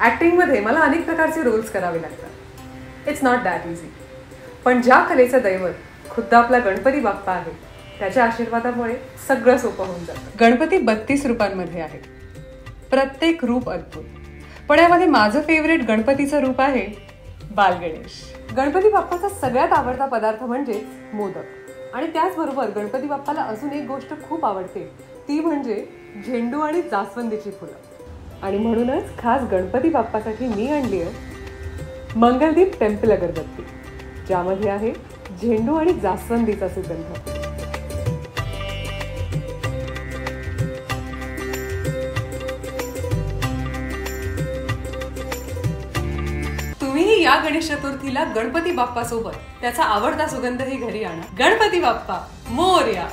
ॲक्टिंगमध्ये मला अनेक प्रकारचे रोल्स करावे लागतात. इट्स नॉट दॅट इझी पण ज्या कलेचं दैवत खुद्द आपला गणपती बाप्पा आहे त्याच्या आशीर्वादामुळे सगळं सोपं होऊन जातं. गणपती बत्तीस रूपांमध्ये आहे प्रत्येक रूप अद्भुत. पण यामध्ये माझं फेवरेट गणपतीचं रूप आहे बालगणेश. गणपती बाप्पाचा सगळ्यात आवडता पदार्थ म्हणजे मोदक. आणि त्याचबरोबर गणपती बाप्पाला अजून एक गोष्ट खूप आवडते ती म्हणजे झेंडू आणि जास्वंदीची फुलं. आणि म्हणूनच खास गणपती बाप्पासाठी मी आणली आहे मंगलदीप टेम्पल अगरबत्ती ज्यामध्ये आहे झेंडू आणि जास्वंदीचा सुगंध. तुम्हीही या गणेश चतुर्थीला गणपती बाप्पा सोबत त्याचा आवडता सुगंधही घरी आणा. गणपती बाप्पा मोर्या.